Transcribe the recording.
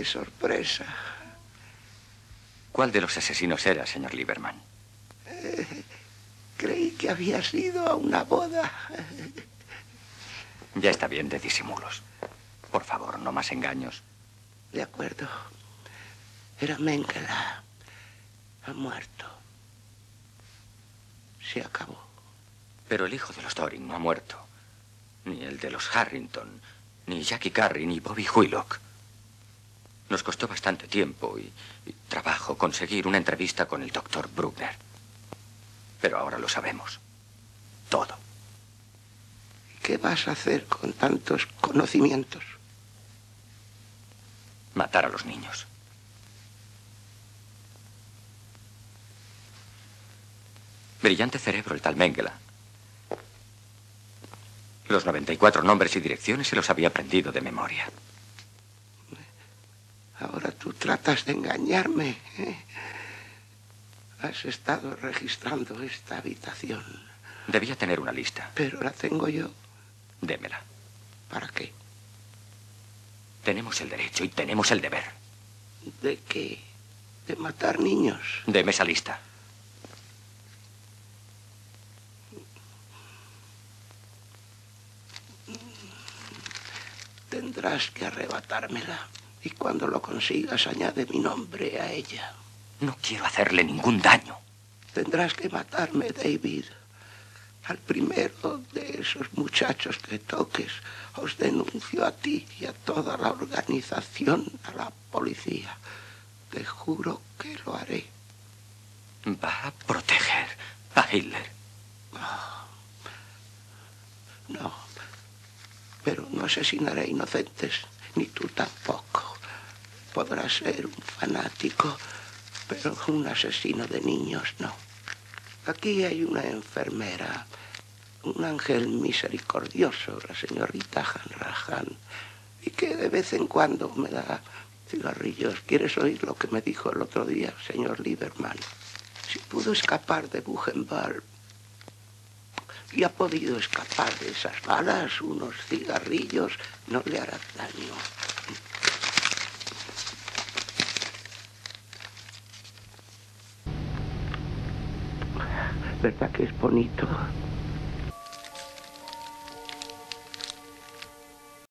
¡Qué sorpresa! ¿Cuál de los asesinos era, señor Lieberman? Eh, creí que había sido a una boda. Ya está bien de disimulos. Por favor, no más engaños. De acuerdo. Era Mengele. Ha muerto. Se acabó. Pero el hijo de los Doring no ha muerto. Ni el de los Harrington, ni Jackie Carey, ni Bobby Huylock. Nos costó bastante tiempo y, y trabajo conseguir una entrevista con el doctor Bruckner. Pero ahora lo sabemos. Todo. ¿Qué vas a hacer con tantos conocimientos? Matar a los niños. Brillante cerebro el tal Mengele. Los 94 nombres y direcciones se los había aprendido de memoria. Tú tratas de engañarme. ¿eh? Has estado registrando esta habitación. Debía tener una lista. Pero la tengo yo. Démela. ¿Para qué? Tenemos el derecho y tenemos el deber. ¿De qué? ¿De matar niños? Deme esa lista. Tendrás que arrebatármela. Y cuando lo consigas, añade mi nombre a ella. No quiero hacerle ningún daño. Tendrás que matarme, David. Al primero de esos muchachos que toques, os denuncio a ti y a toda la organización, a la policía. Te juro que lo haré. Va a proteger a Hitler. No, pero no asesinaré inocentes, ni tú tampoco. Podrás ser un fanático, pero un asesino de niños no. Aquí hay una enfermera, un ángel misericordioso, la señorita Hanrahan, y que de vez en cuando me da cigarrillos. ¿Quieres oír lo que me dijo el otro día, señor Lieberman? Si pudo escapar de Buchenwald y ha podido escapar de esas balas, unos cigarrillos no le harán daño. ¿Verdad que es bonito?